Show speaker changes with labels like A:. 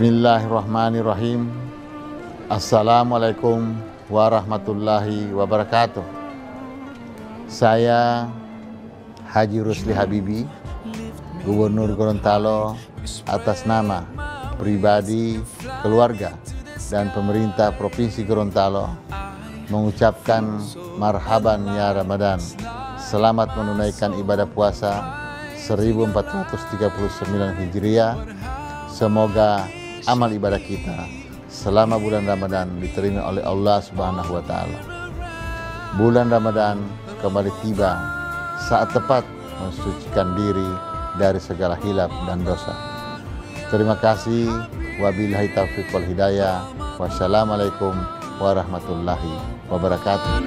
A: Bismillahirrahmanirrahim. Assalamualaikum warahmatullahi wabarakatuh. Saya Haji Rusli Habibi, Gubernur Gorontalo atas nama pribadi, keluarga, dan pemerintah Provinsi Gorontalo mengucapkan marhaban ya Ramadan. Selamat menunaikan ibadah puasa 1439 Hijriah. Semoga amal ibadah kita selama bulan Ramadan diterima oleh Allah Subhanahu wa taala. Bulan Ramadan kembali tiba saat tepat mensucikan diri dari segala hilap dan dosa. Terima kasih. Wabillahi taufiq wal hidayah. Wassalamualaikum warahmatullahi wabarakatuh.